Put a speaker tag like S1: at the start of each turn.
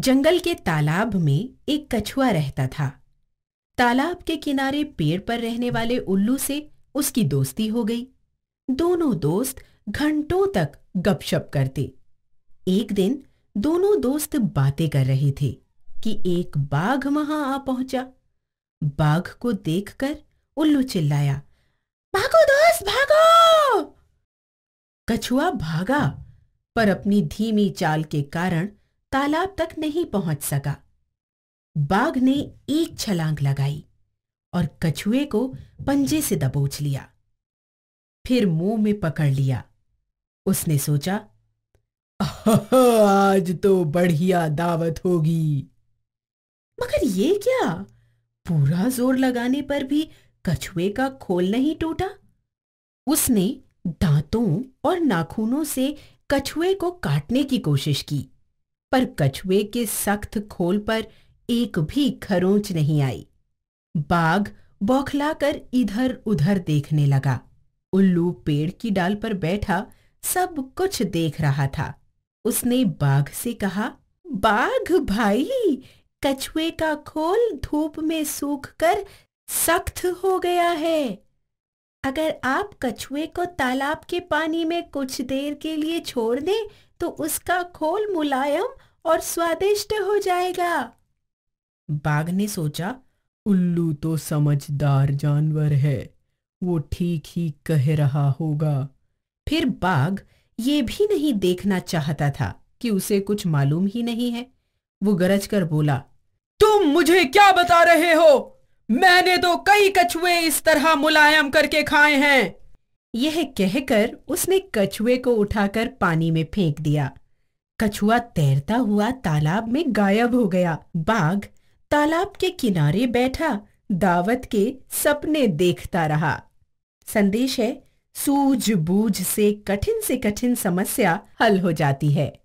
S1: जंगल के तालाब में एक कछुआ रहता था। तालाब के किनारे पेड़ पर रहने वाले उल्लू से उसकी दोस्ती हो गई। दोनों दोस्त घंटों तक गपशप करते। एक दिन दोनों दोस्त बातें कर रहे थे कि एक बाघ वहाँ आ पहुँचा। बाघ को देखकर उल्लू चिल्लाया, भागो दोस्त, भागो! कछुआ भागा, पर अपनी धीमी चाल के कारण तालाब तक नहीं पहुँच सका। बाघ ने एक छलांग लगाई और कछुए को पंजे से दबोच लिया। फिर मुँह में पकड़ लिया। उसने सोचा आज तो बढ़िया दावत होगी। मगर ये क्या? पूरा ज़ोर लगाने पर भी कछुए का खोल नहीं टूटा। उसने दांतों और नाखूनों से कछुए को काटने की कोशिश की। पर कछुए के सख्त खोल पर एक भी खरोंच नहीं आई। बाघ बौखलाकर इधर उधर देखने लगा। उल्लू पेड़ की डाल पर बैठा, सब कुछ देख रहा था। उसने बाघ से कहा, बाघ भाई, कछुए का खोल धूप में सूखकर सख्त हो गया है। अगर आप कछुए को तालाब के पानी में कुछ देर के लिए छोड़ दें तो उसका खोल मुलायम और स्वादिष्ट हो जाएगा। बाघ ने सोचा, उल्लू तो समझदार जानवर है, वो ठीक ही कह रहा होगा। फिर बाघ ये भी नहीं देखना चाहता था कि उसे कुछ मालूम ही नहीं है। वो गरज कर बोला, तुम मुझे क्या बता रहे हो? मैंने तो कई कछुए इस तरह मुलायम करके खाए हैं। यह कहकर उसने कछुए को उठाकर पानी में फेंक दिया। कछुआ तैरता हुआ तालाब में गायब हो गया। बाघ तालाब के किनारे बैठा, दावत के सपने देखता रहा। संदेश है, सूझबूझ से कठिन से कठिन समस्या हल हो जाती है।